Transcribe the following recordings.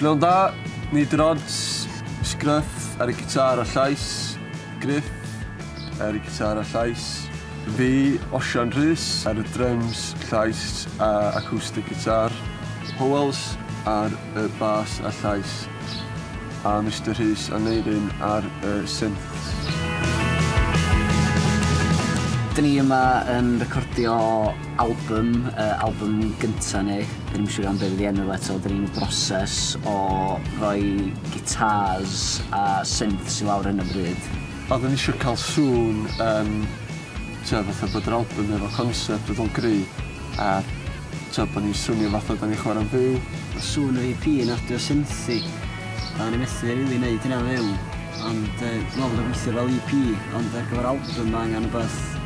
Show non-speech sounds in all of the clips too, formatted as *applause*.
Gnawn da, ni drods, sgryff ar y gitar a llais, griff ar y gitar a llais, fi Osian Rhys ar y drums, llais a acoustic gitar, Howells ar y bas a llais, a Mr Rhys a Neirin ar y synth. Dyn ni yma yn recordio album, uh, album gynta ni. Dyn ni'n siŵr am beth ydi enw eto. Dyn ni'n broses o roi gitars a synths i lawr yn y bryd. Oedden ni eisiau cael sŵn yn... Tio, fatha bod yr album efo concept oedd o'n greu. A tio, bod ni'n swnio fatha da ni'n chwarae'n fyw. Y sŵn o EP yn adio synthi. A ni'n methu rili really wneud hynna fewn. Ond, uh, dwi'n meddwl bod o'n gweithio fel EP, ond ar gyfer album mae angen y beth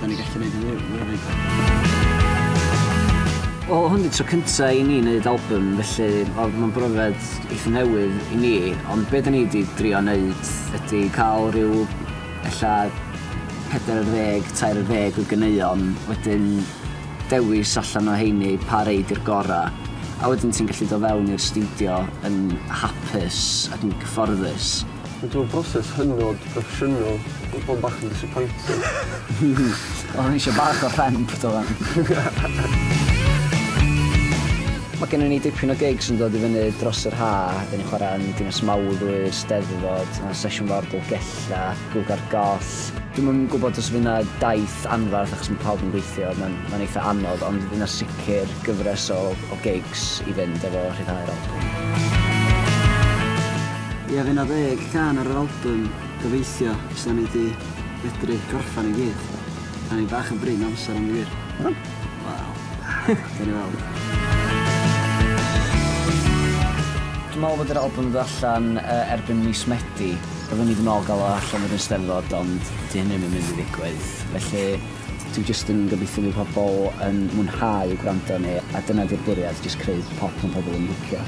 da ni'n gallu gwneud yn rhywbryd. O hwn tro cynta i ni wneud album, felly mae'n brofiad eitha newydd i ni, ond be da ni wedi drio wneud ydy cael rhyw ella 40, 30 o gyneuon, wedyn dewis allan o heini pa reid i'r gorau. A wedyn ti'n gallu dod fewn i'r studio yn hapus ac yn gyfforddus. Mae'n dwi'n broses hynod proffesiynol, mae'n bod bach yn disappointed. *laughs* O'n i eisiau bach o rhemp, do'n. *laughs* Mae gennym ni dipyn o gigs yn dod i fyny dros yr ha. Dyn ni'n chwarae yn Dinas Mawddwy, Steddfod, Sesiwn Fawr Gwlgella, Gwlgar Goll. Dwi'n yn gwybod os fydd yna daith anfarth achos mae pawb yn gweithio, mae'n ma eitha anodd, ond fydd yna sicr gyfres o, o gigs i fynd efo rhyddhau'r alcohol. Ie, fe na ddeg can ar yr album gobeithio, sy'n ni wedi fedru gorffan i gyd. A ni bach yn brin amser am wir. Waw. *laughs* Gen i weld. Dwi'n meddwl bod yr album yn allan uh, erbyn mis Medi. Byddwn ni ddim ôl gael o allan yr ysteddfod, ond di hynny yn mynd i ddigwydd. Felly, dwi'n jyst yn gobeithio fi pobl yn mwynhau gwrando ni, a dyna di'r bwriad, jyst creu pop yn pobl yn licio.